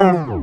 Oh.